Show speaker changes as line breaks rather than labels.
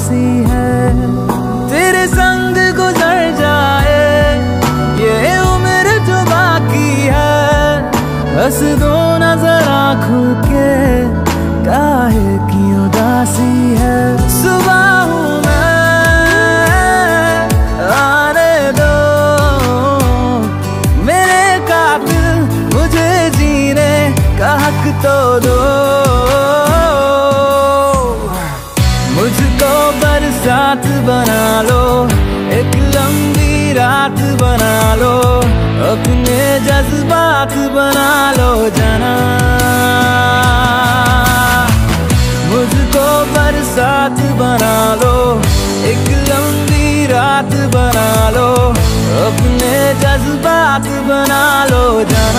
उदासी है। तेरे संग गुजर जाए, ये उम्र जो बाकी है। हंस दो नज़र आँखों के, काहे की उदासी है। सुबह तो दो। बरसात बना लो, एक लंबी रात बना लो, अपने जज्बात बना लो जना। मुझको बरसात बना लो, एक लंबी रात बना लो, अपने जज्बात बना लो जना।